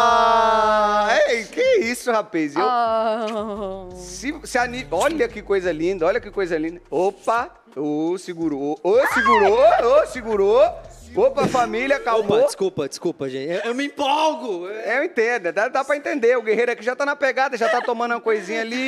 Ah, ei, que isso, rapaz? Eu, oh. se, se a, Olha que coisa linda, olha que coisa linda. Opa, ô, segurou, ô, segurou, ô, segurou. Opa, família, calma. Desculpa, desculpa, gente. Eu, eu me empolgo. Eu entendo, dá, dá pra entender. O guerreiro aqui já tá na pegada, já tá tomando uma coisinha ali.